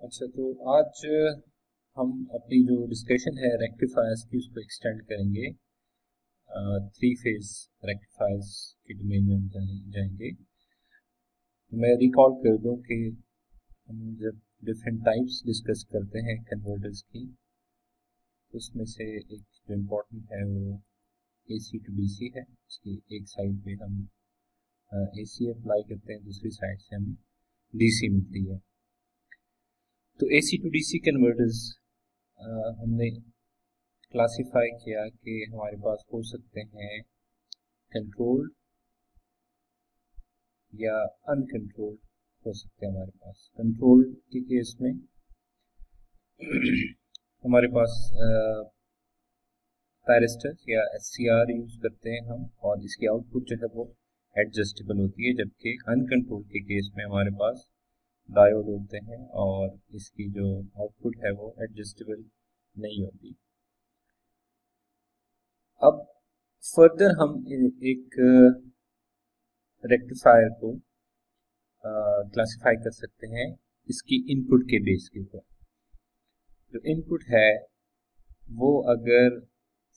अच्छा तो आज हम अपनी जो डिस्कशन है रेक्टिफायर्स की, उसको एक्सटेंड करेंगे। थ्री फ़ेज़ रेक्टिफायर्स के डोमेन में हम जाएँगे। मैं रिकॉल कर दूँ कि हम जब डिफरेंट टाइप्स डिस्कस करते हैं कन्वर्टर्स की तो उसमें से एक जो इम्पोर्टेंट है, वो ए सी टू डी सी है। उसकी एक साइड पे हम ए सी अप्लाई करते हैं, दूसरी साइड से हमें डी सी मिलती है। तो A C to D C converters हमने क्लासिफाई किया कि हमारे पास हो सकते हैं कंट्रोल्ड या अनकंट्रोल्ड हो सकते हैं हमारे पास। कंट्रोल के केस में हमारे पास पैरिस्टर या एससीआर यूज़ करते हैं हम और इसकी आउटपुट जो है वो एडजस्टेबल होती है, जबकि अनकंट्रोल के केस में हमारे पास डायोड होते हैं और इसकी जो आउटपुट है वो एडजस्टेबल नहीं होती। अब फर्दर हम एक रेक्टिफायर को क्लासिफाई कर सकते हैं इसकी इनपुट के बेस के ऊपर। जो इनपुट है, वो अगर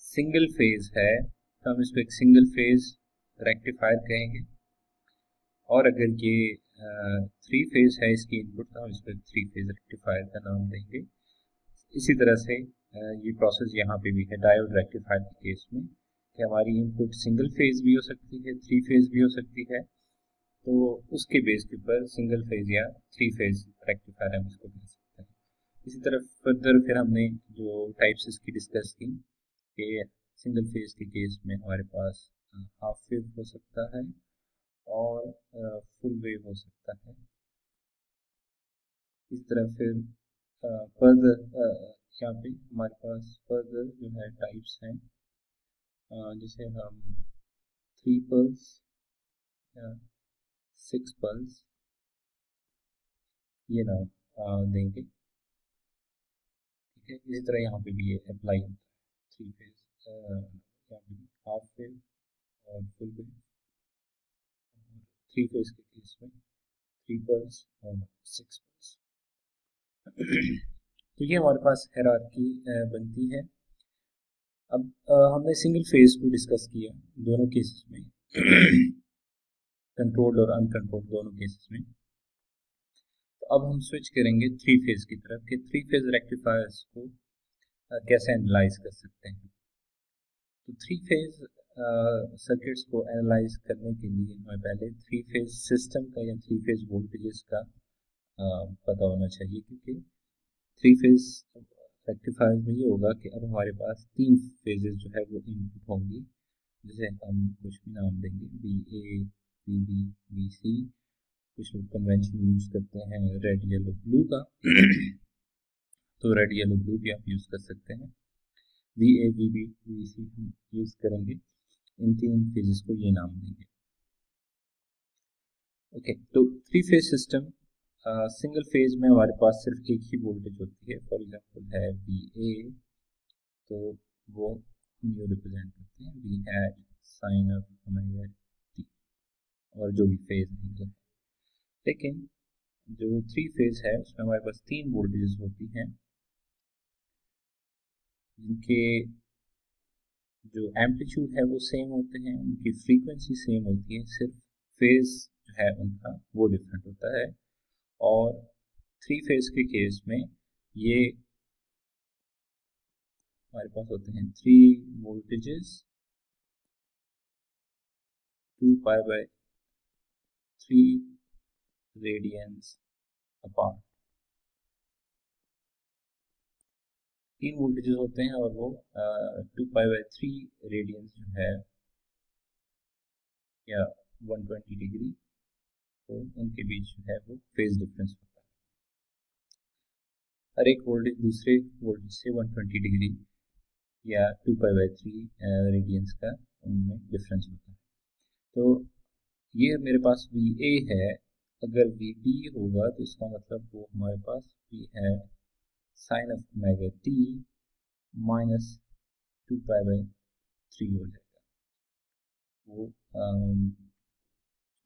सिंगल फ़ेज़ है तो हम इसको एक सिंगल फ़ेज़ रेक्टिफायर कहेंगे। और अगर ये थ्री फ़ेज़ है इसकी इनपुट तो हम इसको थ्री फ़ेज़ रेक्टिफायर का नाम देंगे। इसी तरह से ये प्रोसेस यहाँ पे भी है डायोड रेक्टिफायर के केस में, कि हमारी इनपुट सिंगल फ़ेज़ भी हो सकती है थ्री फ़ेज़ भी हो सकती है। तो उसके बेस के ऊपर सिंगल फ़ेज़ या थ्री फ़ेज़ रेक्टिफायर हम इसको कह सकते हैं। इसी तरह फर्दर फिर हमने जो टाइप्स इसकी डिस्कस की, कि सिंगल फ़ेज़ के केस में हमारे पास हाफ़ वेव हो सकता है। और फुल वेव हो सकता है। इस तरह फिर फर्दर यहाँ पे हमारे पास फर्दर जो है टाइप्स हैं। जिसे हम थ्री पल्स या सिक्स पल्स ये नाम देंगे। ठीक है, इसी तरह यहाँ पे भी ये अप्लाई होता है। थ्री फ़ेज़ यहाँ पे हाफ़ वेव और फुल वेव थ्री फ़ेज़ के केस में थ्री पल्स और सिक्स पल्स तो ये हमारे पास की बनती है। अब हमने सिंगल फ़ेज़ को डिस्कस किया दोनों केसेस में। कंट्रोल्ड और अनकंट्रोल्ड दोनों केसेस में। तो अब हम स्विच करेंगे थ्री फ़ेज़ की तरफ़ कि थ्री फ़ेज़ रेक्टिफायर्स को कैसे एनालाइज कर सकते हैं। तो थ्री फ़ेज़ सर्किट्स को एनालाइज करने के लिए हमें पहले थ्री फ़ेज़ सिस्टम का या थ्री फ़ेज़ वोल्टेजेस का पता होना चाहिए क्योंकि थ्री फ़ेज़ रेक्टिफायर में ये होगा कि अब हमारे पास तीन फेजेस जो है वो इनपुट होंगी, जिसे हम कुछ भी नाम देंगे B A B B B C कुछ लोग कन्वेंशन यूज़ करते हैं रेड येलो ब्लू का। तो रेड येलो ब्लू भी आप यूज़ कर सकते हैं। V A V B V C हम यूज़ करेंगे। इन तीन फेजेस को ये नाम देंगे। ओके तो three phase system single phase में हमारे पास सिर्फ़ एक ही वोल्टेज होती है। फॉर एग्जांपल है वी ए तो वो हम रिप्रेजेंट करते हैं। V hat sine of omega t और जो भी फ़ेज़ एंगल है। लेकिन जो थ्री फ़ेज़ है, उसमें हमारे पास तीन वोल्टेजेस होती हैं, जिनके जो एम्पलीट्यूड है वो सेम होते हैं, उनकी फ्रीक्वेंसी सेम होती है, सिर्फ़ फ़ेज़ जो है उनका वो डिफरेंट होता है। और थ्री फ़ेज़ के केस में ये हमारे पास होते हैं three voltages two pi by three radians apart तीन वोल्टेजेस होते हैं और वो two pi by three radians जो है, या 120 डिग्री तो उनके बीच जो है वो फ़ेज़ डिफरेंस होता है। हर एक वोल्टेज दूसरे वोल्टेज से 120 डिग्री या two pi by three radians का उनमें डिफरेंस होता है। तो ये मेरे पास वी ए है, अगर वी बी होगा तो इसका मतलब वो हमारे पास वी है sine of omega t minus two pi by three हो जाएगा। वो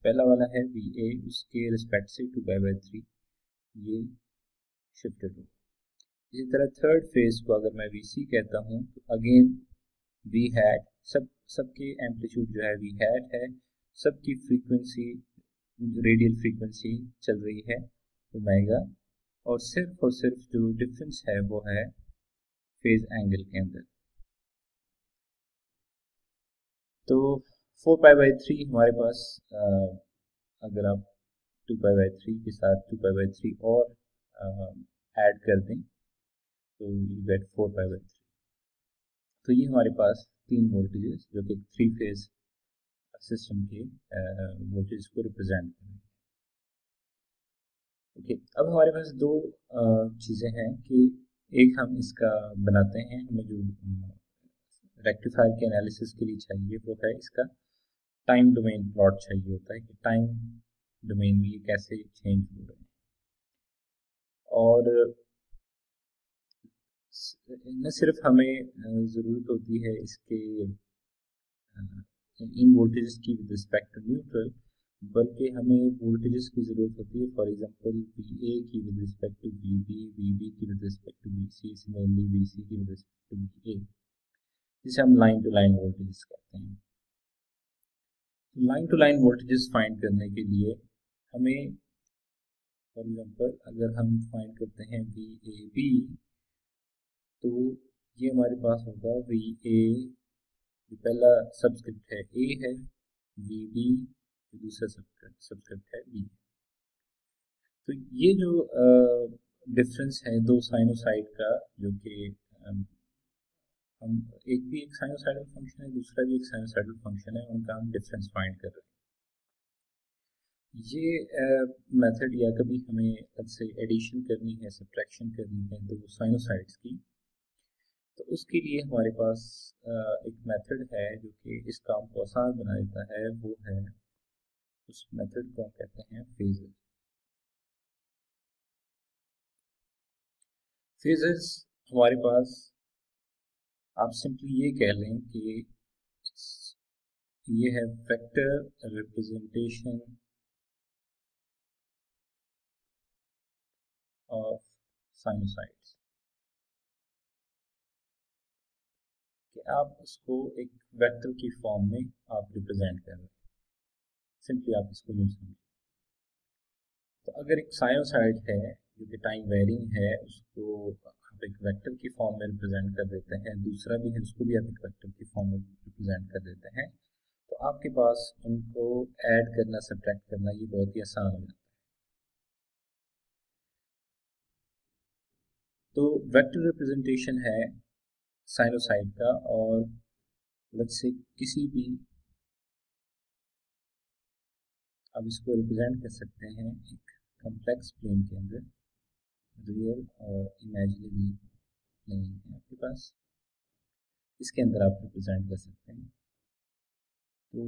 पहला वाला है वी ए, उसके रिस्पेक्ट से टू पाई बाई थ्री, ये शिफ्टेड होगा। इसी तरह थर्ड फ़ेज़ को अगर मैं वी सी कहता हूँ तो अगेन वी हैट सब, सबके एम्पलीट्यूड जो है वी हैट है, सबकी फ्रीक्वेंसी रेडियल फ्रीक्वेंसी चल रही है ओमेगा और सिर्फ़ और सिर्फ़ जो डिफरेंस है वो है फ़ेज़ एंगल के अंदर। तो फोर पाई बाई थ्री हमारे पास आ, अगर आप टू पाई बाई थ्री के साथ टू पाई बाई थ्री और ऐड कर दें तो you get four pi by three तो ये हमारे पास तीन वोल्टेजेस जो कि थ्री फ़ेज़ सिस्टम के वोल्टेज को रिप्रेजेंट कर ओके, अब हमारे पास दो चीज़ें हैं कि एक हम इसका बनाते हैं, हमें जो रेक्टिफायर के एनालिसिस के लिए चाहिए वो है इसका। टाइम डोमेन प्लॉट चाहिए होता है कि टाइम डोमेन में ये कैसे चेंज हो रहे हैं। और न सिर्फ़ हमें ज़रूरत होती है इसके इन वोल्टेज की विद रिस्पेक्ट टू न्यूट्रल बल्कि हमें वोल्टेजेस की ज़रूरत होती है फॉर एग्जांपल वी ए की with respect to V B V B की with respect to V C similarly V C की with respect to V A जिसे हम लाइन टू लाइन वोल्टेजेस कहते हैं। Line to line voltages find करने के लिए हमें फॉर एग्जांपल अगर हम फाइंड करते हैं वी ए बी तो ये हमारे पास होगा वी ए जो पहला सब्सक्रिप्ट है ए है वी बी दूसरा सब्सक्रिप्ट है बी तो ये जो डिफरेंस है दो साइनोसाइड का, जो कि हम एक भी एक साइनोसाइडल फ़ंक्शन है, दूसरा भी एक साइनोसाइडल फ़ंक्शन है, उनका हम डिफरेंस फाइंड कर रहे हैं। ये मेथड या कभी हमें से एडिशन करनी है सब्ट्रैक्शन करनी है दो साइनोसाइड्स की तो उसके लिए हमारे पास एक मेथड है, जो कि इस काम को आसान बना देता है, वो है उस मेथड को कहते हैं फेजेस फेजेस हमारे पास, आप सिंपली ये कह लें कि ये है वेक्टर रिप्रेजेंटेशन ऑफ़ साइनोसाइड्स कि आप उसको एक वेक्टर की फॉर्म में आप रिप्रेजेंट कर रहे हैं। सिंपली आप इसको यूज़ समझिए तो अगर एक साइनोसाइड है, जो कि टाइम वेरिंग है, उसको आप एक वेक्टर की फॉर्म में रिप्रेजेंट कर देते हैं, दूसरा भी है, उसको भी आप एक वेक्टर की फॉर्म में रिप्रेजेंट कर देते हैं तो आपके पास उनको ऐड करना सब्ट्रैक्ट करना, ये बहुत ही आसान हो जाता है। तो वेक्टर रिप्रेजेंटेशन है साइनोसाइड का, और लेट्स से किसी भी अब इसको रिप्रेजेंट कर सकते हैं एक कम्प्लेक्स प्लेन के अंदर रियल और इमेजिनरी प्लेन है आपके पास। इसके अंदर आप रिप्रेजेंट कर सकते हैं। तो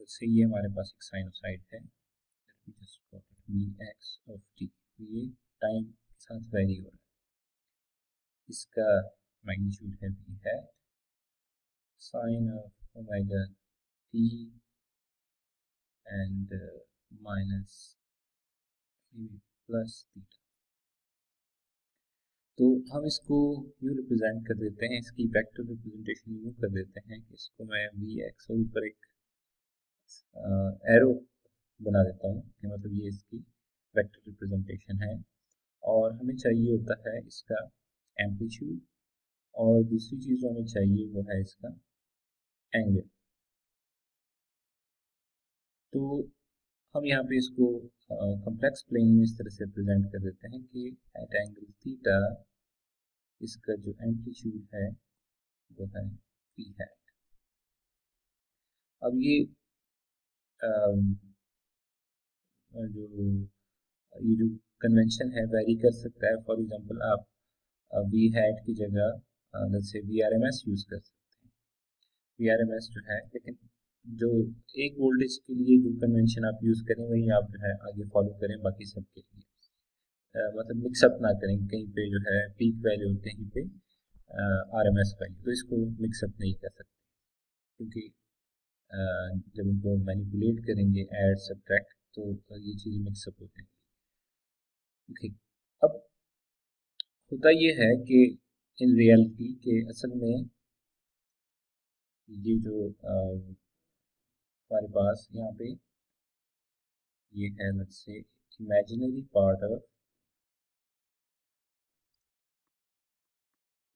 जैसे ये हमारे पास एक साइनोसाइड है तो ये टाइम के साथ वेरी हो रहा है। इसका मैग्नीट्यूड है है sine of omega t and uh, minus maybe plus theta. तो हम इसको यू रिप्रेजेंट कर देते हैं इसकी वेक्टर रिप्रेजेंटेशन यू कर देते हैं कि इसको मैं वी एक्स और ऊपर एक एरो बना देता हूँ कि मतलब ये इसकी वेक्टर रिप्रेजेंटेशन है। और हमें चाहिए होता है इसका एम्पलीट्यूड और दूसरी चीज़ जो हमें चाहिए वो है इसका एंगल तो हम यहाँ पे इसको कॉम्प्लेक्स प्लेन में इस तरह से प्रेजेंट कर देते हैं कि एट एंगल थीटा इसका जो एम्पलीट्यूड है वो है पी हैट अब ये आ, जो ये जो कन्वेंशन है वेरी कर सकता है. फॉर एग्जांपल आप वी हैट की जगह जैसे V R M S use कर सकते हैं। वी आर एम एस जो है लेकिन जो एक वोल्टेज के लिए जो कन्वेंशन आप यूज़ करें वही आप जो है आगे फॉलो करें बाकी सब के लिए। आ, मतलब मिक्सअप ना करें कहीं पे जो है पीक वैल्यू कहीं पे आर एम एस वैल्यू तो इसको मिक्सअप नहीं कर सकते। क्योंकि जब इनको मैनिपुलेट करेंगे एड सब्ट्रैक्ट तो ये चीज़ें मिक्सअप हो जाएँगी। ओके अब होता ये है कि इन रियलिटी के असल में ये जो हमारे पास यहाँ पे ये है लग से इमेजिनरी पार्ट ऑफ़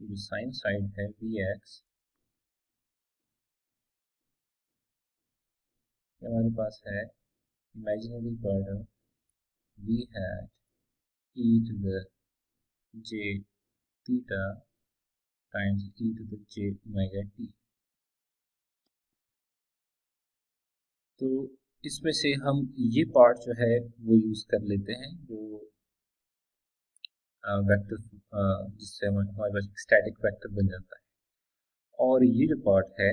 जो साइन साइड है वी एक्स हमारे पास है इमेजिनरी पार्ट ऑफ़ वी है e to the j theta times e to the j omega t तो इसमें से हम ये पार्ट जो है वो यूज़ कर लेते हैं, जो वेक्टर जिससे हमारे पास स्टैटिक वेक्टर बन जाता है। और ये जो पार्ट है,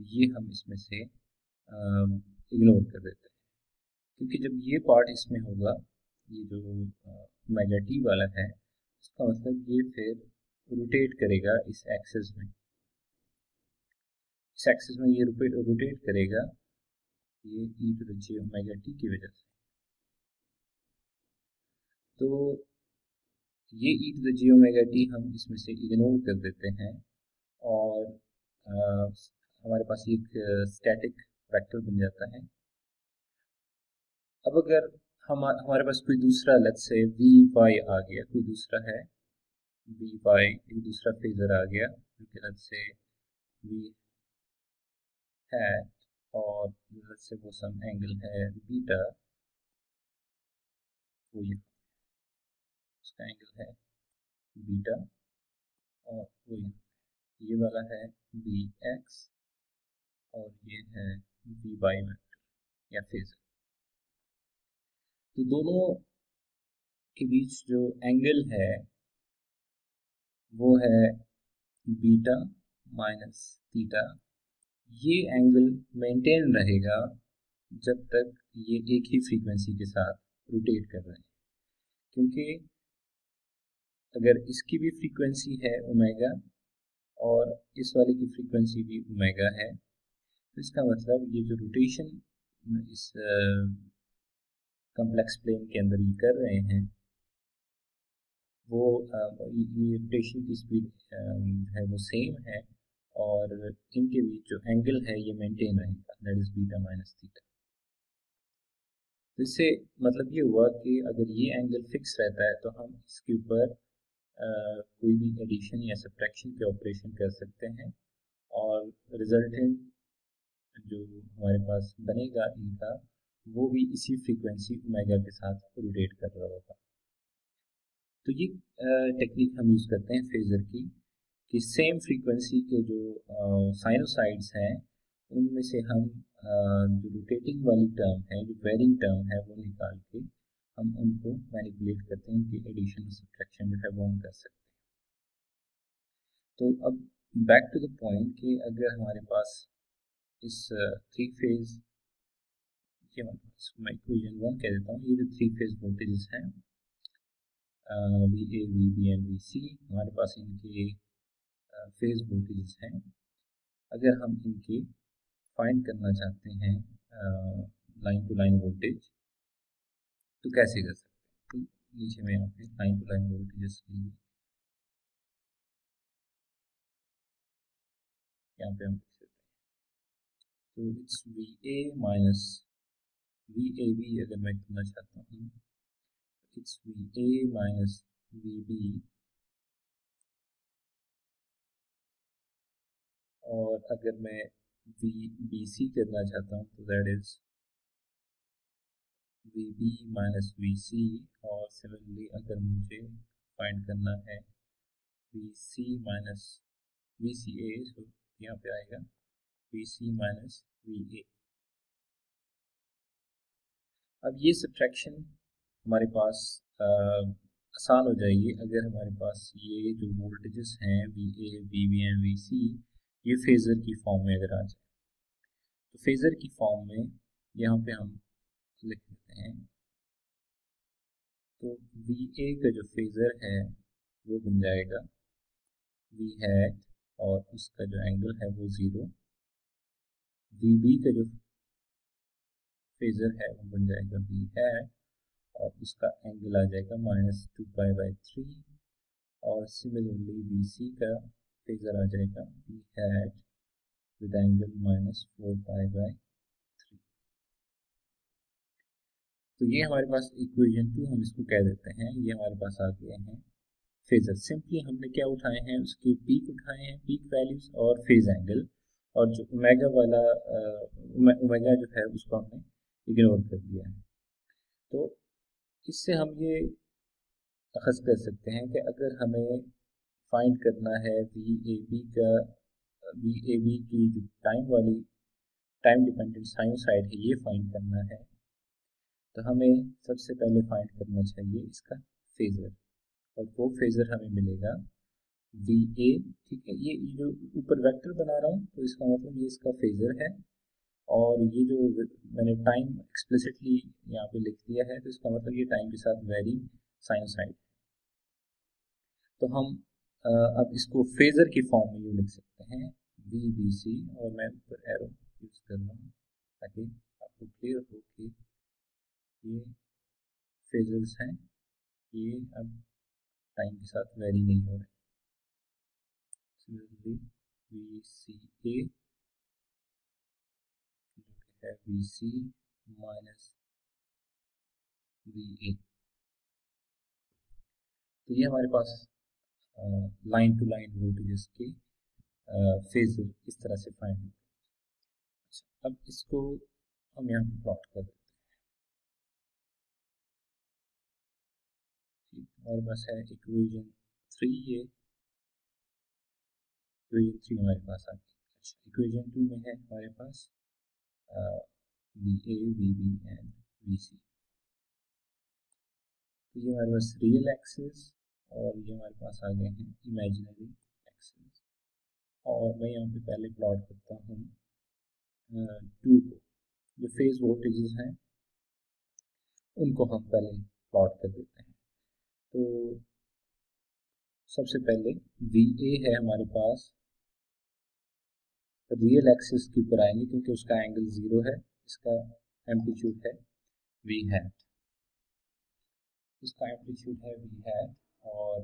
ये हम इसमें से इग्नोर कर देते हैं। क्योंकि जब ये पार्ट इसमें होगा, ये जो मेगा टी वाला है उसका मतलब ये फिर रोटेट करेगा इस एक्सेस में। इस एक्सेस में ये रोटेट करेगा ये e to the omega t की वजह से। तो ये e to the omega t हम इसमें से इग्नोर कर देते हैं और आ, हमारे पास एक स्टैटिक वेक्टर बन जाता है। अब अगर हम हमारे पास कोई दूसरा लत से वी वाई आ गया कोई दूसरा है वी वाई एक दूसरा फेजर आ गया से वी है और से वो सम एंगल है बीटा वो ये उसका एंगल है बीटा और वो ये ये वाला है बी एक्स और ये है वी वाई वेक्टर या फेजर तो दोनों के बीच जो एंगल है, वो है बीटा माइनस थीटा ये एंगल मेंटेन रहेगा जब तक ये एक ही फ्रीक्वेंसी के साथ रोटेट कर रहे हैं। क्योंकि अगर इसकी भी फ्रीक्वेंसी है ओमेगा और इस वाले की फ्रीक्वेंसी भी ओमेगा है तो इसका मतलब ये जो रोटेशन इस कम्प्लेक्स प्लेन के अंदर ये कर रहे हैं, वो ये रोटेशन की स्पीड है, वो सेम है। और इनके बीच जो एंगल है, ये मेंटेन रहेगा. That is beta minus theta तो इससे मतलब ये हुआ कि अगर ये एंगल फिक्स रहता है तो हम इसके ऊपर कोई भी एडिशन या सब्ट्रैक्शन के ऑपरेशन कर सकते हैं और रिजल्टेंट जो हमारे पास बनेगा इनका, वो भी इसी फ्रीक्वेंसी ओमेगा के साथ रोटेट कर रहा होगा. तो ये टेक्निक हम यूज़ करते हैं फेज़र की. कि सेम फ्रीक्वेंसी के जो साइनोसाइड्स हैं, उनमें से हम जो रोटेटिंग वाली टर्म है, जो वेरिंग टर्म है, वो निकाल के हम उनको मैनिपुलेट करते हैं, उनकी एडिशन सब्ट्रैक्शन जो है वो हम कर सकते हैं। तो अब बैक टू द पॉइंट कि अगर हमारे पास इस थ्री फ़ेज़ ये मैं इक्वेशन वन कह देता हूँ, ये जो थ्री फ़ेज़ वोल्टेजेस हैं V A V B and V C हमारे पास इनके फ़ेज़ वोल्टेजेस हैं। अगर हम इनके फाइंड करना चाहते हैं लाइन टू लाइन वोल्टेज तो कैसे कर सकते हैं? तो नीचे में यहाँ पे लाइन टू लाइन वोल्टेजेस के लिए यहाँ पे हम लिख सकते हैं। तो it's V A minus V A B अगर मैं करना चाहता हूँ it's V A minus V B और अगर मैं वी बी सी करना चाहता हूँ तो that is V B minus V C और सिमिलरली अगर मुझे फाइंड करना है V C minus V C A तो यहाँ पे आएगा V C minus V A अब ये सब्ट्रैक्शन हमारे पास आसान हो जाएगी। अगर हमारे पास ये जो वोल्टेजेस हैं V A V B and V C ये फेज़र की फॉर्म में अगर आ जाए तो फेज़र की फॉर्म में यहाँ पे हम लिख देते हैं तो वी ए का जो फेज़र है, वो बन जाएगा वी हैट और उसका जो एंगल है वो ज़ीरो वी बी का जो फेजर है, वो बन जाएगा बी है और उसका एंगल आ जाएगा minus two pi by three और सिमिलरली बी सी का फेजर आ जाएगा V hat with angle minus four pi by three तो ये हमारे पास इक्वेशन टू हम इसको कह देते हैं। ये हमारे पास आ गए हैं फेजर सिंपली हमने क्या उठाए हैं? उसके पीक उठाए हैं पीक वैल्यूज़ और फ़ेज़ एंगल और जो ओमेगा वाला ओमेगा जो है उसको हमने इग्नोर कर दिया है। तो इससे हम ये अखज कर सकते हैं कि अगर हमें फाइंड करना है वी ए बी का वी ए बी की जो टाइम वाली टाइम डिपेंडेंट साइनोसाइड है, ये फाइंड करना है। तो हमें सबसे पहले फाइंड करना चाहिए इसका फेज़र और वो फेज़र हमें मिलेगा वी ए ठीक है? ये जो ऊपर वेक्टर बना रहा हूँ तो इसका मतलब ये इसका फेज़र है। और ये जो मैंने टाइम एक्सप्लिसिटली यहाँ पे लिख दिया है तो इसका मतलब ये टाइम के साथ वेरी साइनोसाइड तो हम अब इसको फेज़र की फॉर्म में यूँ लिख सकते हैं बी बी सी और मैं ऊपर एरो यूज़ कर रहा हूँ ताकि आपको क्लियर हो कि ये फेजर्स हैं, ये अब टाइम के साथ वेरी नहीं हो रहे वी सी ए है सी माइनस वी ए तो ये हमारे पास लाइन टू लाइन वोल्टेजेस के फेजर इस तरह से फाइंड होंगे अच्छा अब इसको हम यहाँ पे प्लॉट कर देते हैं। हमारे पास है इक्वेशन थ्री ये। इक्वेशन थ्री हमारे पास आ गई अच्छा इक्वेशन टू में है हमारे पास V A V B and V C ये हमारे पास रियल एक्सेस और ये हमारे पास आ गए हैं इमेजिनरी एक्सेस और मैं यहाँ पे पहले प्लॉट करता हूँ टू को। जो फ़ेज़ वोल्टेजेस हैं, उनको हम पहले प्लॉट कर देते हैं। तो सबसे पहले वी ए है हमारे पास। रियल एक्सिस के ऊपर आएँगे क्योंकि उसका एंगल ज़ीरो है, इसका एम्पलीट्यूड है वी हैट इसका एम्पलीट्यूड है वी हैट और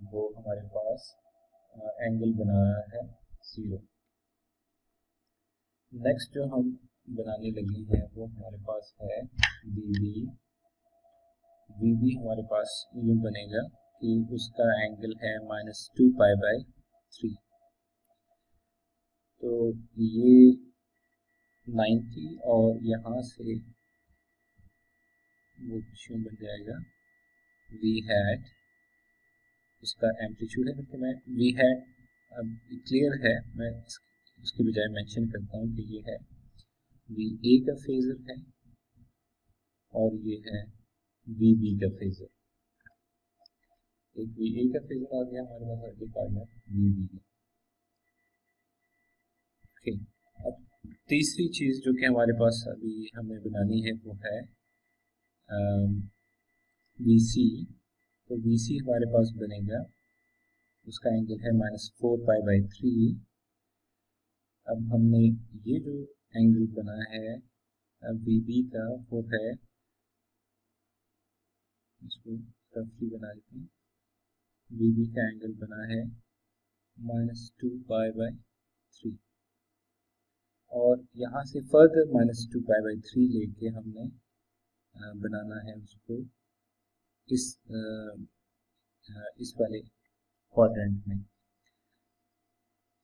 वो हमारे पास एंगल बना रहा है ज़ीरो नेक्स्ट जो हम बनाने लगे हैं, वो हमारे पास है बी बी बी बी हमारे पास यूँ बनेगा कि उसका एंगल है minus two pi by three तो ये 90 और यहाँ से वो कुछ बन जाएगा वी हैड उसका एम्पलीट्यूड है क्योंकि मैं वी हैड अब क्लियर है, मैं उसके बजाय मेंशन करता हूँ कि ये है वी ए का फेज़र है, और ये है वी बी का फेज़र एक वी ए का फेज़र आ गया, हमारे पास एक आ वी बी का. ओके अब तीसरी चीज़ जो कि हमारे पास अभी हमें बनानी है, वो है वी सी तो वी सी हमारे पास बनेगा। उसका एंगल है minus four pi by three अब हमने ये जो एंगल बना है वी बी का वो है। इसको रफली बना देते हैं। वी बी का एंगल बना है minus two pi by three और यहाँ से further minus two pi by three लेके हमने बनाना है उसको। इस इस वाले क्वाड्रेंट में।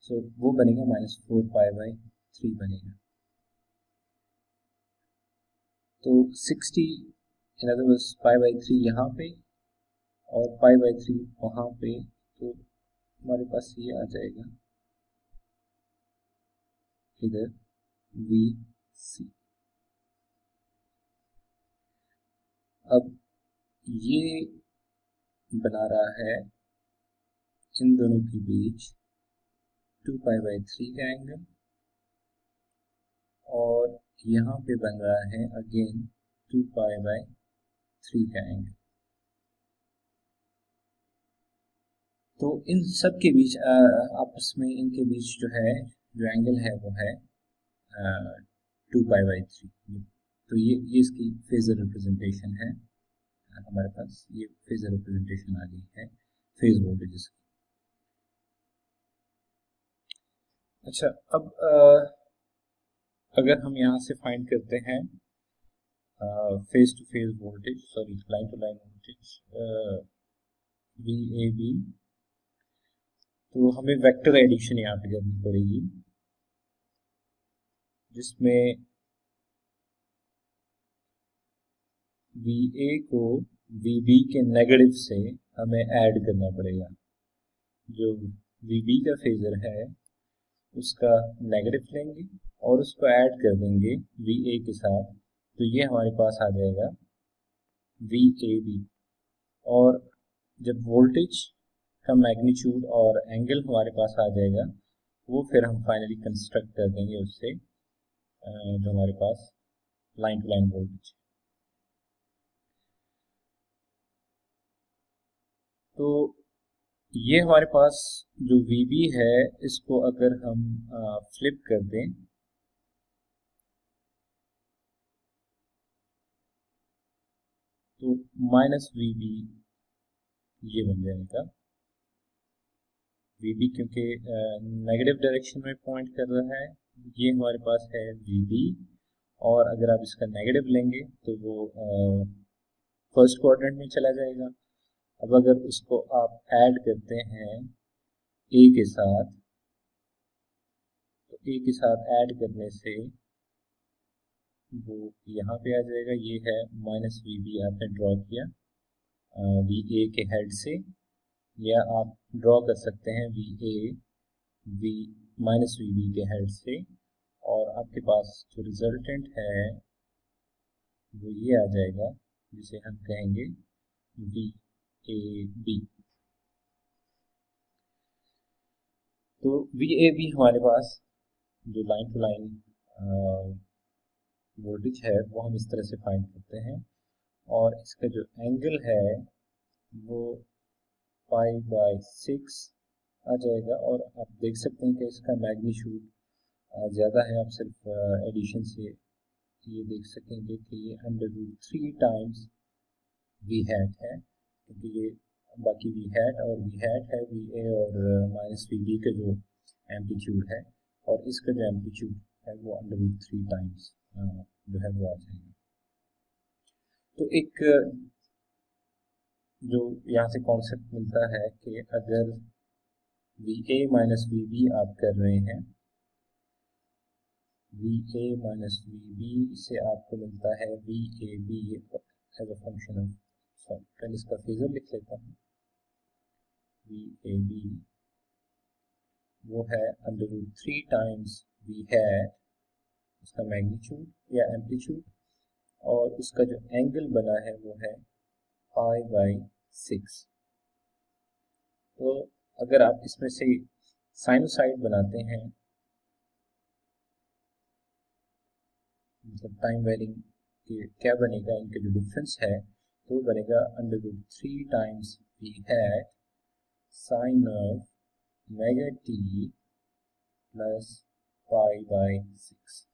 सो so, वो बनेगा minus four pi by three बनेगा। तो sixty in other words pi by three यहाँ पे और पाई बाई थ्री वहाँ पे तो हमारे पास ये आ जाएगा। इधर वी सी अब ये बना रहा है इन दोनों के बीच टू पाई बाई थ्री का एंगल और यहाँ पे बन रहा है again two pi by three का एंगल तो इन सब के बीच आपस में इनके बीच जो है, जो एंगल है, वो है टू पाई बाई थ्री तो ये ये इसकी फेजर रिप्रेजेंटेशन है। हमारे पास ये फेजर रिप्रेजेंटेशन आ गई है फ़ेज़ वोल्टेजेस की। अच्छा अब आ, अगर हम यहाँ से फाइंड करते हैं phase to phase voltage sorry line to line voltage V A B तो हमें वेक्टर एडिशन यहाँ पे करनी पड़ेगी जिसमें वी ए को वी बी के नेगेटिव से हमें ऐड करना पड़ेगा। जो वी बी का फेजर है, उसका नेगेटिव लेंगे और उसको ऐड कर देंगे वी ए के साथ। तो ये हमारे पास आ जाएगा वी ए बी और जब वोल्टेज का मैग्नीट्यूड और एंगल हमारे पास आ जाएगा, वो फिर हम फाइनली कंस्ट्रक्ट कर देंगे उससे जो हमारे पास लाइन टू लाइन वोल्टेज तो ये हमारे पास जो वीबी है, इसको अगर हम फ्लिप कर दें। तो माइनस वी बी ये बन जाएगा। वी बी क्योंकि नेगेटिव डायरेक्शन में पॉइंट कर रहा है, ये हमारे पास है वी बी और अगर आप इसका नेगेटिव लेंगे तो वो फ़र्स्ट क्वाड्रेंट में चला जाएगा। अब अगर उसको आप ऐड करते हैं ए के साथ तो ए के साथ ऐड करने से वो यहाँ पे आ जाएगा। ये है माइनस वी बी आपने ड्रॉ किया वी ए के हेड से, या आप ड्रॉ कर सकते हैं V A V minus V B के हेड से, और आपके पास जो रिजल्टेंट है, वो ये आ जाएगा, जिसे हम कहेंगे वी बी तो वी ए बी हमारे पास जो लाइन टू लाइन वोल्टेज है, वो हम इस तरह से फाइंड करते हैं और इसका जो एंगल है, वो फाइव बाई सिक्स आ जाएगा और आप देख सकते हैं कि इसका मैग्नीट्यूड ज़्यादा है। आप सिर्फ़ एडिशन से ये देख सकेंगे कि ये under three times V hat है। क्योंकि ये बाकी वी हैट और वी हैट है वी ए और माइनस वी बी का जो एम्पलीट्यूड है, और इसका जो एम्पलीट्यूड है वो अंडर रूट थ्री टाइम्स जो है वो आ जाएगा। तो एक जो यहाँ से कॉन्सेप्ट मिलता है कि अगर V A minus V B आप कर रहे हैं V A minus V B से आपको मिलता है V A B as a function of sorry, पहले इसका फेजर लिख लेता हूँ। वी ए बी वो है under root three times V है उसका मैग्नीट्यूड या एम्पलीट्यूड और उसका जो एंगल बना है वो है फाइव बाई सिक्स तो अगर आप इसमें से साइनोसाइड बनाते हैं मतलब टाइम वेरिंग के क्या बनेगा, इनका जो डिफरेंस है तो बनेगा under root three times V hat sine of omega t plus pi by six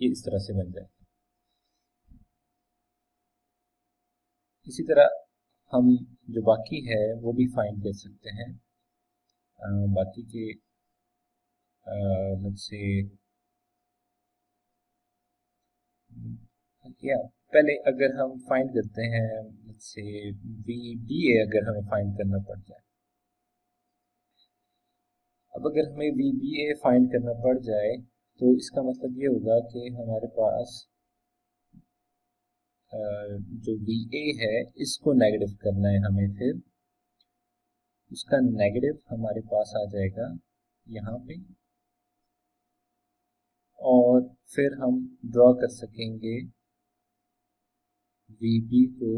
ये इस तरह से बन जाएगा। इसी तरह हम जो बाकी है वो भी फाइंड कर सकते हैं। आ, बाकी के से या पहले अगर हम फाइंड करते हैं से वी बी ए अगर हमें फाइंड करना पड़ जाए। अब अगर हमें वी बी ए फाइंड करना पड़ जाए तो इसका मतलब ये होगा कि हमारे पास जो वी ए है, इसको नेगेटिव करना है हमें फिर। उसका नेगेटिव हमारे पास आ जाएगा यहाँ पे। और फिर हम ड्रॉ कर सकेंगे वी बी को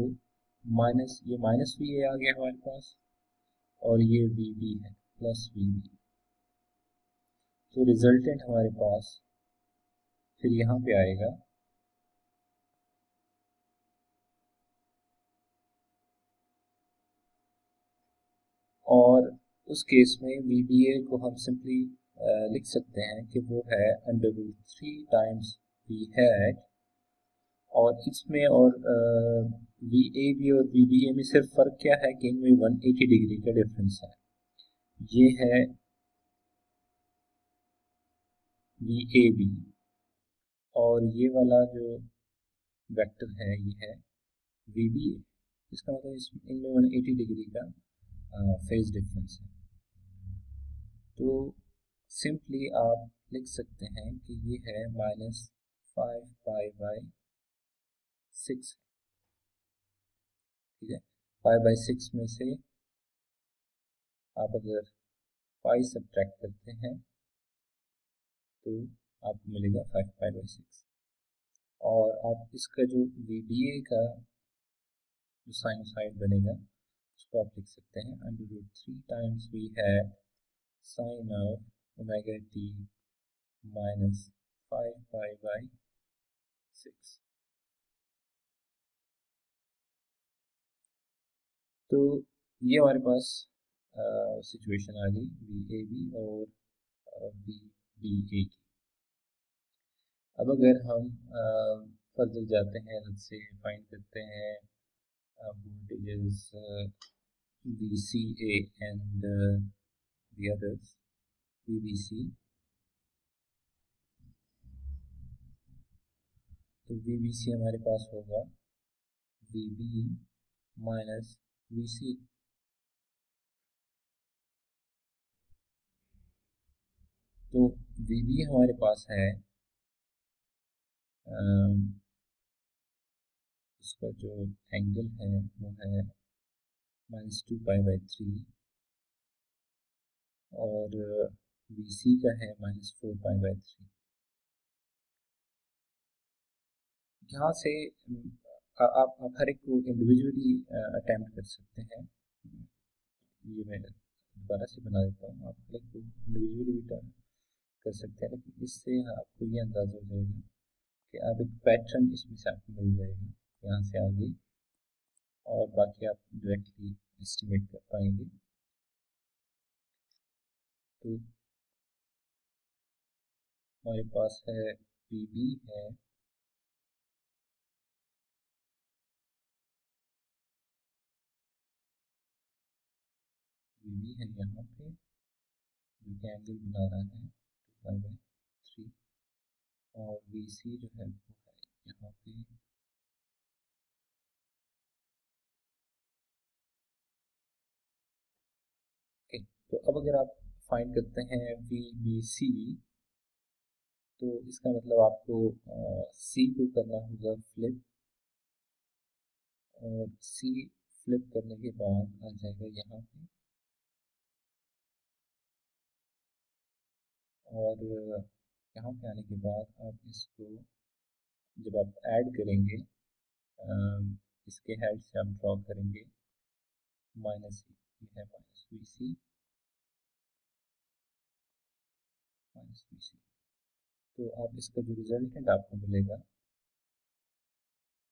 माइनस ये माइनस वी ए आ गया हमारे पास, और ये वी बी है प्लस वी बी तो रिजल्टेंट हमारे पास फिर यहाँ पे आएगा। और उस केस में वी बी ए को हम सिंपली लिख सकते हैं कि वो है under root three times V hat और इसमें और वी ए बी और वी बी ए में सिर्फ़ फ़र्क क्या है कि इनमें 180 डिग्री का डिफरेंस है। ये है वी ए बी और ये वाला जो वेक्टर है, ये है वी बी ए इसका मतलब इस, इनमें 180 डिग्री का फ़ेज़ डिफरेंस है। तो सिंपली आप लिख सकते हैं कि ये है minus five pi by six ठीक है? फाइव बाई सिक्स में से आप अगर फाइव सब्ट्रैक्ट करते हैं तो आपको मिलेगा फाइव फाइव बाई सिक्स और आप इसका जो वी डी ए का जो साइनोसाइड बनेगा, उसको आप लिख सकते हैं। Under root three times V hat sine of omega t minus five five by six तो ये हमारे पास सिचुएशन आ गई बी ए बी और बी बी ए की अब अगर हम फर्दर जाते हैं से फाइंड करते हैं voltages VCA and the others VBC तो VBC हमारे पास होगा VB माइनस VC तो VB हमारे पास है उसका जो एंगल है वो है minus two pi by three और सी का है minus four pi by three यहाँ से आप आप हर एक को इंडिविजुअली अटैम्प्ट कर सकते हैं। ये मैं दोबारा से बना देता हूँ। आप हर एक को इंडिविजुअली भी कर सकते हैं, लेकिन इससे आपको ये अंदाज़ा हो जाएगा कि आप एक पैटर्न इसमें से आपको मिल जाएगा यहाँ से आगे, और बाकी आप डायरेक्टली एस्टिमेट कर पाएँगे। तो हमारे पास है पी बी है। बी है यहाँ पे, जो कि एंगल बना रहा है टू फाइव बाई थ्री और बी सी जो है वो है यहाँ पे। तो अब अगर आप फाइंड करते हैं वी बी सी तो इसका मतलब आपको सी को करना होगा फ्लिप और सी फ्लिप करने के बाद आ जाएगा यहाँ पे। और यहाँ पे आने के बाद आप इसको, जब आप ऐड करेंगे इसके हेड से आप ड्रॉ करेंगे माइनस ये है minus V C minus B C तो आप इसका जो रिजल्टेंट आपको मिलेगा,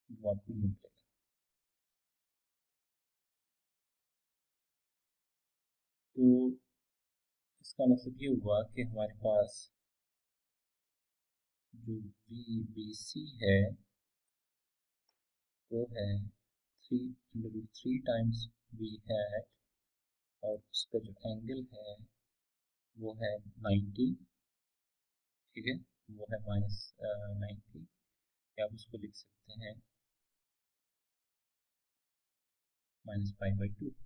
वो आपको ये मिलेगा। तो इसका मतलब ये हुआ कि हमारे पास जो वी बी सी है, वो है three under three times V है और उसका जो एंगल है, वो है नाइन्टी ठीक है? वो है माइनस नाइन्टी या आप उसको लिख सकते हैं माइनस फाइव बाई टू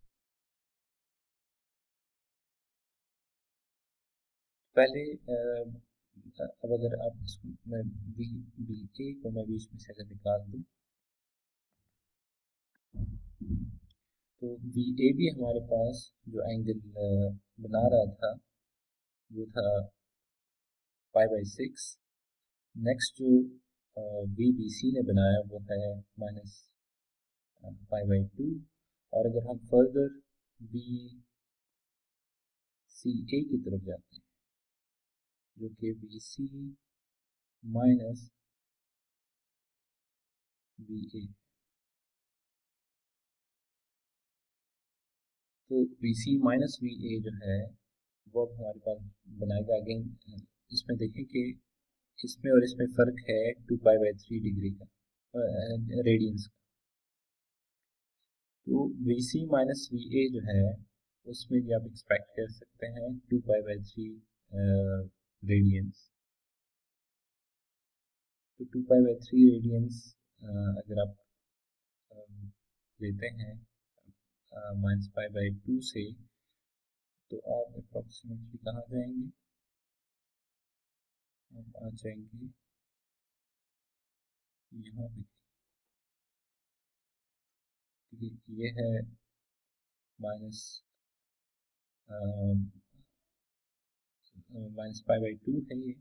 पहले अब अगर आप इसको, मैं बी बी ए को मैं बीच में से अगर निकाल दूँ तो बी ए भी हमारे पास जो एंगल बना रहा था, वो था फाइव बाई सिक्स नेक्स्ट जो बी बी सी ने बनाया वो है माइनस फाइव बाई टू और अगर हम फर्दर बी सी ए की तरफ़ जाते हैं जो कि B C minus B A तो B C minus B A जो है, वो अब हमारे पास बनाएगा अगेन इसमें देखें कि इसमें और इसमें फ़र्क है two pi by three degree का रेडियंस का। तो V C minus V A जो है, उसमें भी आप एक्सपेक्ट कर सकते हैं two pi by three radians तो two pi by three radians अगर आप लेते हैं माइनस पाई बाई टू से तो आप अप्रोक्सीमेटली कहाँ जाएँगे? आप आ जाएँगे यहाँ पे। ये है minus minus five by two है ये।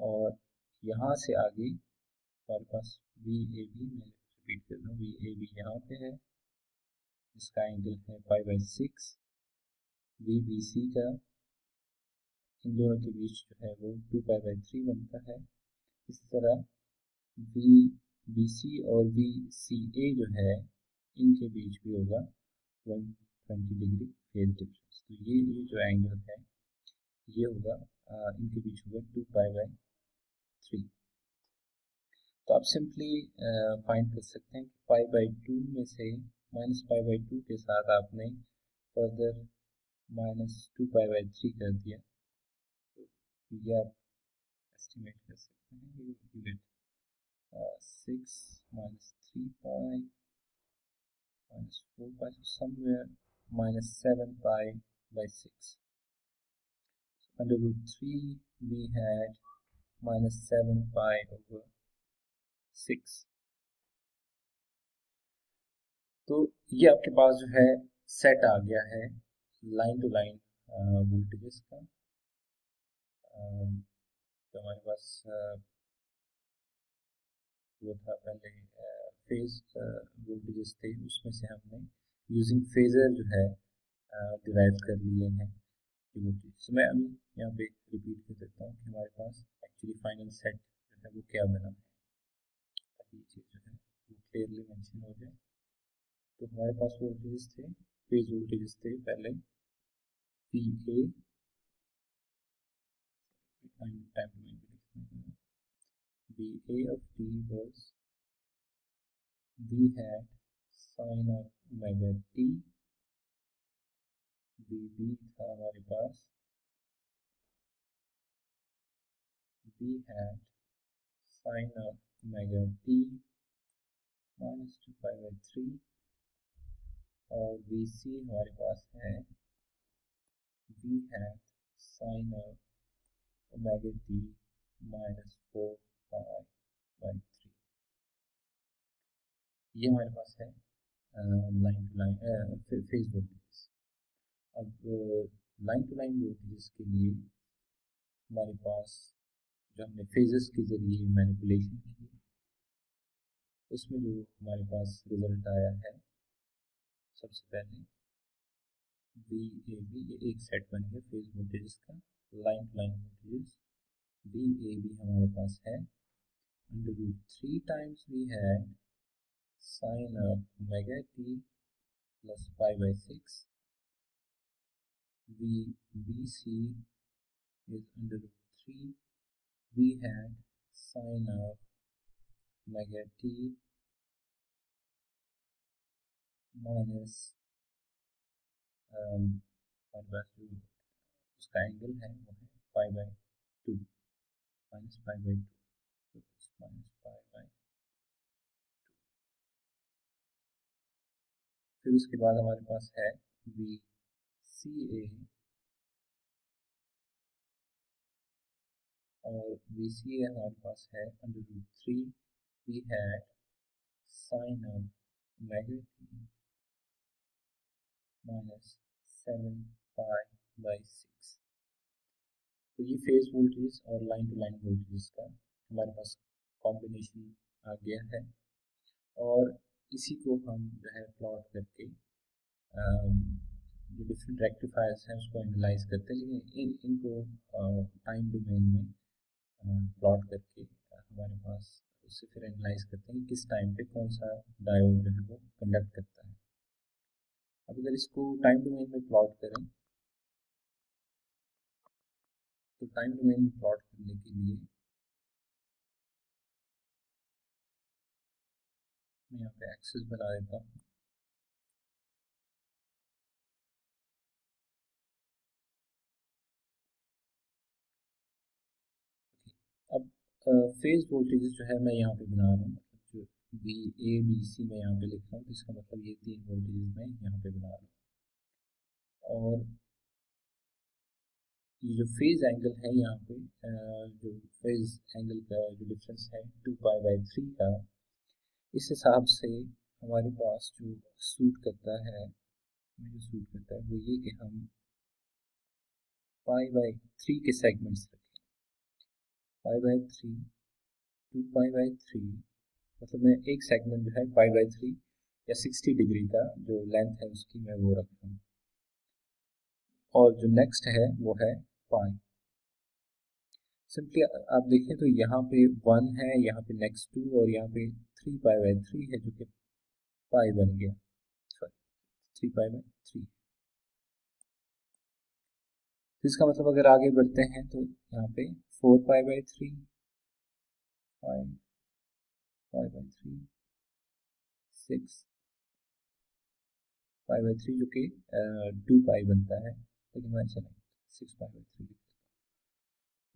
और यहाँ से आगे हमारे पास वी ए बी मैं रिपीट कर हूँ वी ए बी यहाँ पे है। इसका एंगल है five by six V B C का इन दोनों के बीच जो है वो टू पाई बाई थ्री बनता है। इस तरह वी बी सी और वी सी ए जो है, इनके बीच भी होगा one twenty degree phase difference तो ये ये जो एंगल है ये होगा इनके बीच होगा टू पाई बाई थ्री तो आप सिंपली फाइंड कर सकते हैं कि पाई बाई टू में से माइनस पाई बाई टू के साथ आपने further minus two pi by three कर दिया। तो ये आप एस्टिमेट कर सकते हैं, you get six minus three pi minus four pi minus 7 pi by 6 so under root 3 we had minus 7 pi over 6 तो ये आपके पास जो है सेट आ गया है लाइन टू लाइन वोल्टेजेस का। तो हमारे पास वो था पहले फ़ेज़ वोल्टेजेस थे, उसमें से हमने यूजिंग फेजर जो है डिराइव कर लिए हैं। कि वोल्टेज मैं अभी यहाँ पे रिपीट कर देता हूँ कि हमारे पास एक्चुअली फाइनल सेट जो है वो क्या बना है। ताकि ये चीज़ जो है वो क्लियरली मेंशन हो जाए। तो हमारे पास वोल्टेजेस थे फ़ेज़ वोल्टेजेस थे पहले। P A B A of T was we had sin of omega T B B था हमारे पास। Had sin of omega t minus two pi by three और बी सी हमारे पास है। We had sin of omega t minus four pi by three ये हमारे पास है लाइन टू लाइन फ़ेज़ अब लाइन टू लाइन वोल्टेज के लिए हमारे पास जो हमने फेजेस के ज़रिए मैनिपुलेशन की उसमें जो हमारे पास रिज़ल्ट आया है, सबसे पहले बी ए बी ये एक सेट बन गया फ़ेज़ वोल्टेज का line to line voltage B A B हमारे पास है under root three times V had sine of mega T plus five by 6 v bc is under root 3 we had sine of omega t um, हमारे पास जो उसका angle है वो है pi by two minus pi by two minus pi by फिर उसके बाद हमारे पास है बी सी ए और बी सी ए हमारे पास है under root three V had sine of omega minus seven pi by six तो ये फ़ेज़ वोल्टेज और लाइन टू लाइन वोल्टेज का हमारे पास कॉम्बिनेशन आ गया है। और इसी को हम जो है प्लॉट करके जो डिफरेंट रेक्टिफायर्स हैं, उसको एनालाइज करते हैं, लेकिन इन, इनको टाइम डोमेन में प्लॉट करके हमारे पास उससे फिर एनालाइज करते हैं किस टाइम पे कौन सा डायोड जो है वो कंडक्ट करता है। अब अगर इसको टाइम डोमेन में प्लॉट करें तो टाइम डोमेन में प्लॉट करने के लिए मैं यहाँ पे एक्सेस बना देता हूँ। फ़ेज़ वोल्टेज जो है मैं यहाँ पे बना रहा हूँ मतलब जो बी ए बी सी मैं यहाँ पे लिख रहा हूँ तो इसका मतलब ये तीन वोल्टेज मैं यहाँ पे बना रहा हूँ। और ये जो फ़ेज़ एंगल है यहाँ पे जो फ़ेज़ एंगल का जो डिफरेंस है टू पाई बाई थ्री का, इस हिसाब से हमारे पास जो सूट करता है जो सूट करता है वो ये कि हम पाई बाई थ्री के सेगमेंट्स रखें। Pi by three, two pi by three मतलब मैं एक सेगमेंट जो है पाई बाई थ्री या सिक्सटी डिग्री का जो लेंथ है उसकी मैं वो रख रहा हूँ। और जो नेक्स्ट है वो है पाई। सिंपली आप देखें तो यहाँ पे वन है, यहाँ पे नेक्स्ट टू और यहाँ पे थ्री पाई बाई थ्री है जो कि पाई बन गया। Sorry three pi by three तो इसका मतलब अगर आगे बढ़ते हैं तो यहाँ पे four pi by three five five by three six five by three जो कि टू पाई बनता है, लेकिन मैं चलें 6 pi by 3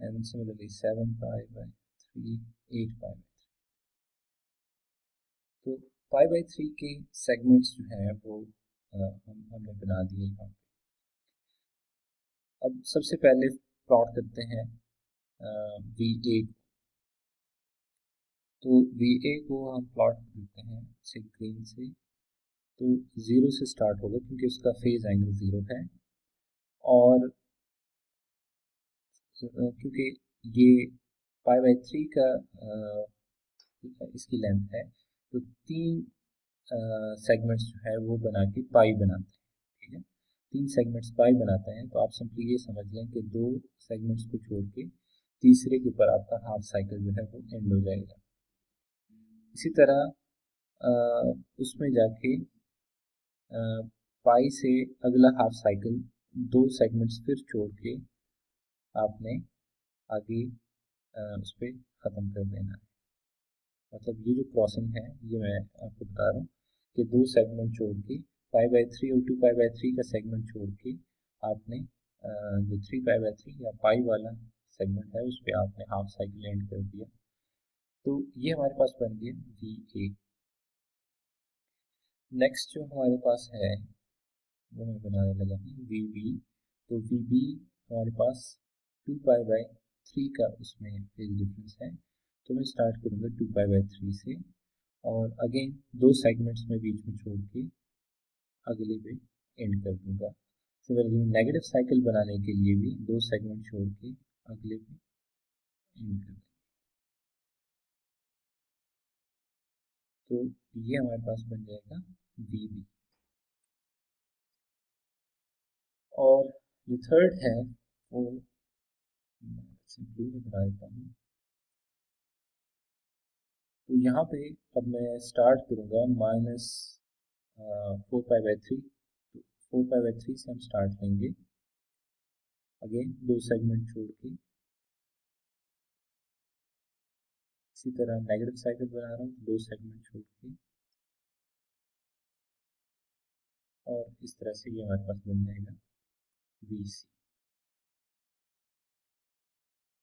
and similarly 7 pi by 3 8 pi by 3 तो pi by 3 के सेगमेंट्स जो हैं, वो हम, हमने बना दिए पे। अब सबसे पहले प्लॉट करते हैं। वी ए तो वी ए को हम प्लॉट करते हैं ग्रीन से। तो ज़ीरो से स्टार्ट होगा क्योंकि उसका फ़ेज़ एंगल ज़ीरो है। और क्योंकि ये पाई बाई थ्री का इसकी लेंथ है तो तीन सेगमेंट्स जो है वो बना के पाई बनाते हैं, ठीक है? तीन सेगमेंट्स पाई बनाते हैं तो आप सिंपली ये समझ लें कि दो सेगमेंट्स को छोड़ के तीसरे के ऊपर आपका हाफ़ साइकिल जो है वो एंड हो जाएगा। इसी तरह उसमें जाके पाई से अगला हाफ़ साइकिल दो सेगमेंट्स फिर छोड़ के आपने आगे उस पर ख़त्म कर देना है। मतलब ये जो क्रॉसिंग है, ये मैं आपको बता रहा हूँ कि दो सेगमेंट छोड़ के फाइव बाई थ्री और टू फाइव बाई थ्री का सेगमेंट छोड़ के आपने जो थ्री फाइव बाई थ्री या फाइव वाला सेगमेंट है उस पर आपने हाफ़ साइकिल एंड कर दिया। तो ये हमारे पास बन गया वी ए नेक्स्ट जो हमारे पास है, वो मैं बनाने लगा हूँ वी बी तो वी बी हमारे पास टू पाई बाई थ्री का उसमें फ़ेज़ डिफरेंस है। तो मैं स्टार्ट करूँगा टू पाई बाई थ्री से। और अगेन दो सेगमेंट्स में बीच में छोड़ के अगले पे एंड कर दूँगा। सिमिलरली नेगेटिव साइकिल बनाने के लिए भी दो सेगमेंट छोड़ के अगले पे एंड कर देंगे। तो ये हमारे पास बन जाएगा वी बी और जो थर्ड है, वो ब्लू में बना देता हूँ। तो यहाँ पे अब मैं स्टार्ट करूँगा minus four pi by three तो फोर पाई बाई थ्री से हम स्टार्ट लेंगे। अगेन दो सेगमेंट छोड़ के। इसी तरह नेगेटिव साइकिल बना रहा हूँ दो सेगमेंट छोड़ के। और इस तरह से ये हमारे पास बन जाएगा बी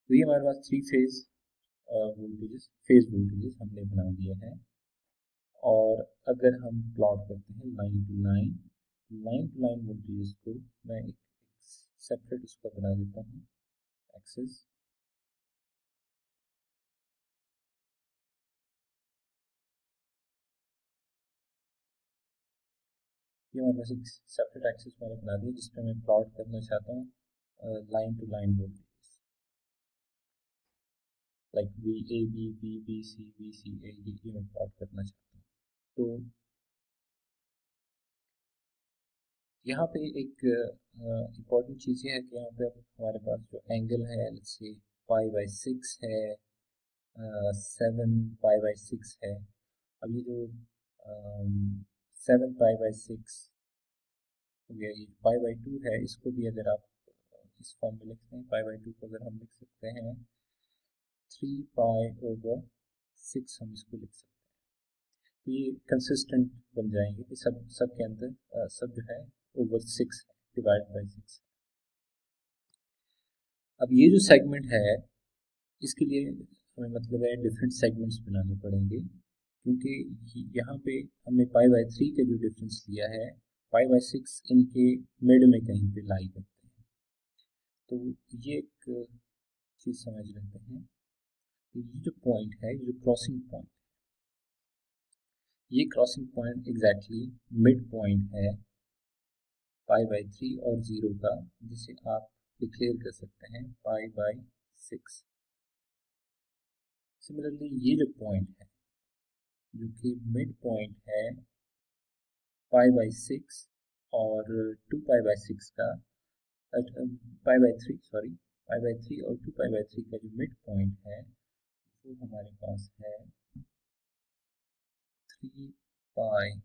तो ये हमारे पास three phase voltages phase voltages हमने बना दिए हैं। और अगर हम प्लॉट करते हैं line to line line to line voltages को मैं एक सेपरेट उसका बना देता हूँ एक्सेस ये हमारे पास एक सेपरेट एक्सेस मैंने बना दिया, जिसपे मैं प्लॉट करना चाहता हूँ line to line voltage like V A B B B C B C A ये मैं प्लॉट करना चाहता हूँ। तो यहाँ पे एक इंपॉर्टेंट चीज़ ये है कि यहाँ पे हमारे पास जो एंगल है फाइव बाई सिक्स है सेवन फाइव बाई सिक्स है। अब ये जो सेवन फाइव बाई सिक्स हो गया, ये फाइव बाई टू है, इसको भी अगर आप, इस फॉर्म में लिखते हैं फाइव बाई टू को अगर हम लिख सकते हैं थ्री पाई ओवर सिक्स हम इसको लिख सकते हैं। तो ये कंसिस्टेंट बन जाएँगे कि सब सब के अंदर सब जो है over six divide by six अब ये जो सेगमेंट है, इसके लिए हमें मतलब है डिफरेंट सेगमेंट्स बनाने पड़ेंगे, क्योंकि यहाँ पे हमने पाई बाई थ्री का जो डिफरेंस लिया है पाई बाई सिक्स इनके मिड में कहीं पे लाई करते हैं। तो ये एक चीज़ समझ लेते हैं। ये जो पॉइंट है, ये जो क्रॉसिंग पॉइंट ये crossing point exactly mid point है। पाई बाई थ्री और ज़ीरो का, जिसे आप डिक्लेयर कर सकते हैं पाई बाई सिक्स सिमिलरली ये जो पॉइंट है, जो कि मिड पॉइंट है पाई बाई सिक्स और टू पाई बाई सिक्स का pi by three sorry pi by three और टू पाई बाई थ्री का जो मिड पॉइंट है, वो हमारे पास है थ्री पाई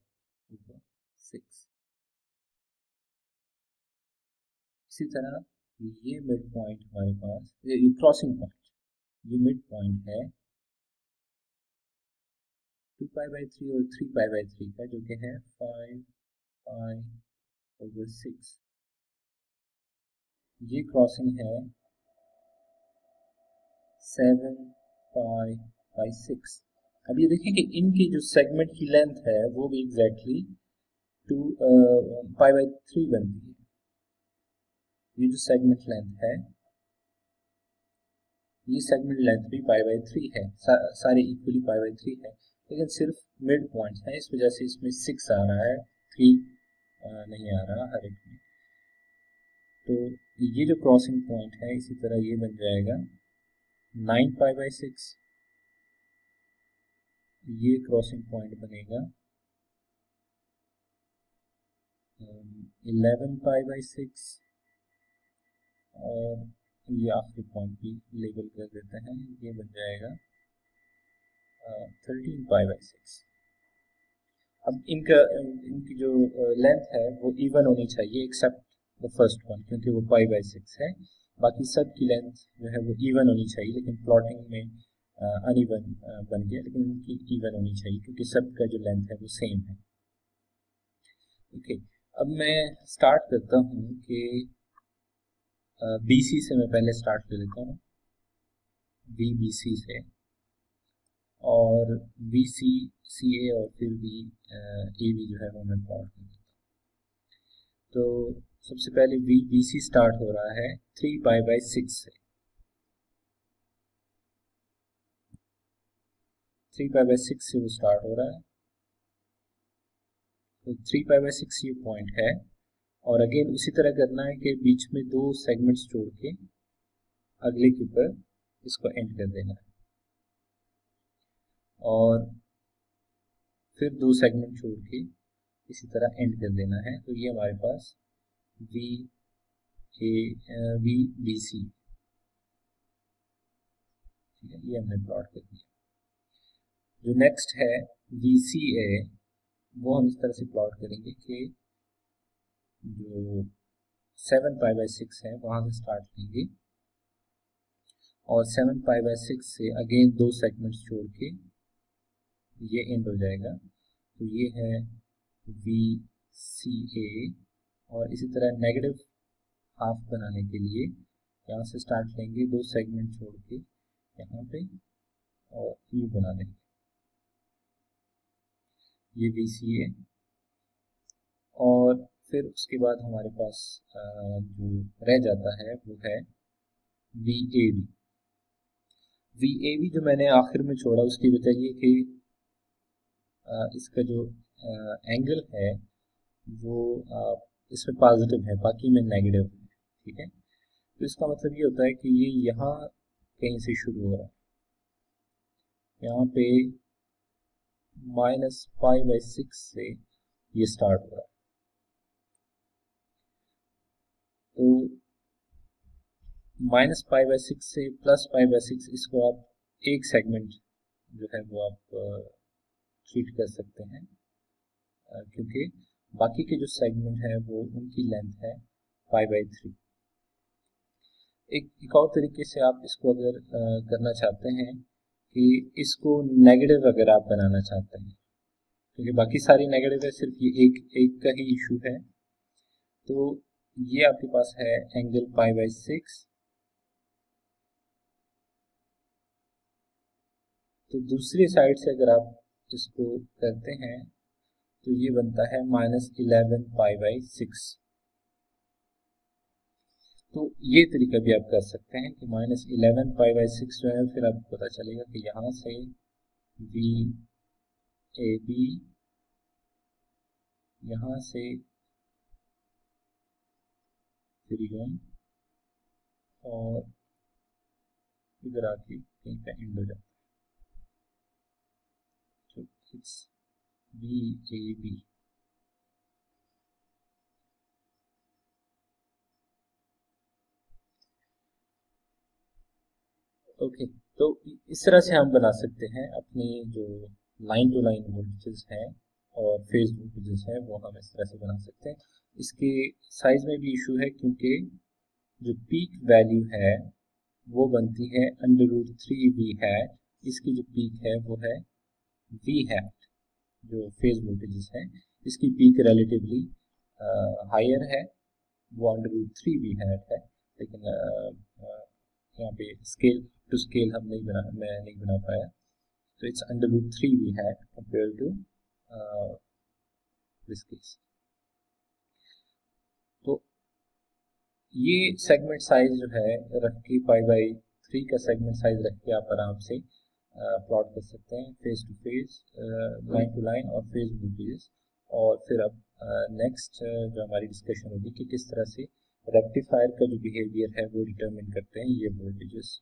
सिक्स इसी तरह ये मिड पॉइंट हमारे पास, ये क्रॉसिंग पॉइंट ये मिड पॉइंट है टू पाई बाई थ्री और थ्री पाई बाई थ्री का, जो कि है फाइव पाई ओवर सिक्स ये क्रॉसिंग है सेवन पाई बाई सिक्स अब ये देखें कि इनकी जो सेगमेंट की लेंथ है, वो भी exactly two pi by three बनती है। ये जो सेगमेंट लेंथ है ये सेगमेंट लेंथ भी पाई बाई थ्री है सा, सारे इक्वली पाई बाई थ्री है लेकिन सिर्फ़ मिड पॉइंट है इस वजह से इसमें सिक्स आ रहा है थ्री नहीं आ रहा हर एक में। तो ये जो क्रॉसिंग पॉइंट है इसी तरह ये बन जाएगा। नाइन पाई बाई सिक्स ये क्रॉसिंग पॉइंट बनेगा। इलेवन पाई बाई सिक्स और ये आखिरी पॉइंट भी लेबल कर देते हैं, ये बन जाएगा थर्टीन पाई बाई सिक्स अब इनका, इनकी जो लेंथ है, वो इवन होनी चाहिए एक्सेप्ट द फ़र्स्ट वन क्योंकि वो पाई बाई सिक्स है। बाकी सब की लेंथ जो है, वो इवन होनी चाहिए, लेकिन प्लॉटिंग में अन अनइवन बन गया, लेकिन इनकी इवन होनी चाहिए, क्योंकि सब का जो लेंथ है, वो सेम है। ओके अब मैं स्टार्ट करता हूँ कि बी सी से मैं पहले स्टार्ट कर लेता हूँ। बी बी सी से। और बी सी सी ए और फिर बी ए बी जो है वो मैं प्लॉट कर देता हूँ। तो सबसे पहले बी बी सी स्टार्ट हो रहा है। थ्री पाई बाई सिक्स से। थ्री पाई बाई सिक्स से वो स्टार्ट हो रहा है। तो थ्री पाई बाई सिक्स ये पॉइंट है। और अगेन उसी तरह करना है कि बीच में दो सेगमेंट्स जोड़ के अगले के ऊपर इसको एंड कर देना है। और फिर दो सेगमेंट छोड़ के इसी तरह एंड कर देना है। तो ये हमारे पास V A V B C ठीक है, ये हमने प्लॉट कर दिया। जो नेक्स्ट है वी सी ए वो हम इस तरह से प्लॉट करेंगे कि जो सेवन पाई बाई सिक्स है, वहाँ से स्टार्ट लेंगे। और सेवन पाई बाई सिक्स से अगेन दो सेगमेंट्स छोड़ के ये एंड हो जाएगा। तो ये है वी सी ए और इसी तरह नेगेटिव हाफ़ बनाने के लिए यहाँ से स्टार्ट लेंगे दो सेगमेंट छोड़ के यहाँ पे और यू बना देंगे ये वी सी ए और फिर उसके बाद हमारे पास जो रह जाता है वो है V A V V A V जो मैंने आखिर में छोड़ा, उसकी वजह ये कि इसका जो एंगल है, वो इसमें पॉजिटिव है, बाकी में नेगेटिव है, ठीक है? तो इसका मतलब ये होता है कि ये यहाँ कहीं से शुरू हो रहा है। यहाँ पे माइनस फाइव बाई सिक्स से ये स्टार्ट हो रहा है तो माइनस फाइव बाई सिक्स से प्लस फाइव बाई सिक्स, इसको आप एक सेगमेंट जो है वो आप ट्रीट कर सकते हैं। क्योंकि बाकी के जो सेगमेंट है वो उनकी लेंथ है फाइव बाई थ्री। एक एक और तरीके से आप इसको अगर करना चाहते हैं कि इसको नेगेटिव अगर आप बनाना चाहते हैं, क्योंकि बाकी सारी नेगेटिव है, सिर्फ़ ये एक एक का ही इशू है तो ये आपके पास है एंगल पाई बाई सिक्स तो दूसरी साइड से अगर आप इसको करते हैं तो ये बनता है minus eleven pi by six तो ये तरीका भी आप कर सकते हैं कि minus eleven pi by six जो है, फिर आपको पता चलेगा कि यहाँ से वी ए बी यहाँ से फिर और इधर आके कहीं पे एंड हो जाता है। It's VAB ओके तो इस तरह से हम बना सकते हैं अपनी जो लाइन टू लाइन वोल्टेजेस हैं और फ़ेज़ वोल्टेजेस हैं, वो हम इस तरह से बना सकते हैं। इसके साइज़ में भी इशू है क्योंकि जो पीक वैल्यू है, वो बनती है अंडर रूट थ्री वी है। इसकी जो पीक है, वो है वी हैट जो फ़ेज़ वोल्टेजेस है, इसकी पीक रिलेटिवली हायर है, वो under root three V hat है, लेकिन यहाँ पे स्केल टू स्केल हम नहीं बना, मैं नहीं बना पाया। तो it's under root three V hat compare to this case तो ये सेगमेंट साइज़ जो है, रख के पाई बाई थ्री का सेगमेंट साइज़ रख के आप आराम से प्लॉट कर सकते हैं phase to phase line to line और फेस वोल्टेजेस और फिर अब नेक्स्ट जो हमारी डिस्कशन होगी कि किस तरह से रेक्टिफायर का जो बिहेवियर है वो डिटरमिन करते हैं ये वोल्टेजेस